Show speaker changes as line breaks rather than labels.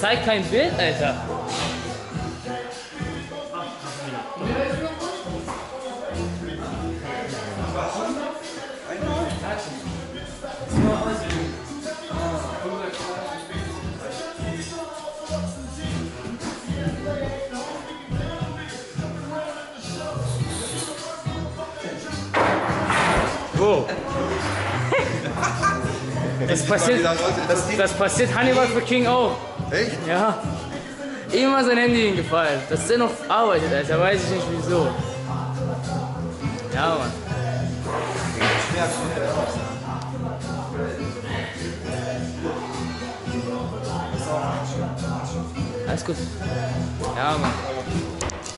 zeigt kein Bild, Alter. Wo? Das passiert, das, das passiert Hannibal für King auch.
Echt?
Ja. Immer sein Handy hingefallen. Dass der noch arbeitet, Alter, weiß ich nicht wieso. Ja, Mann. Alles gut. Ja, Mann.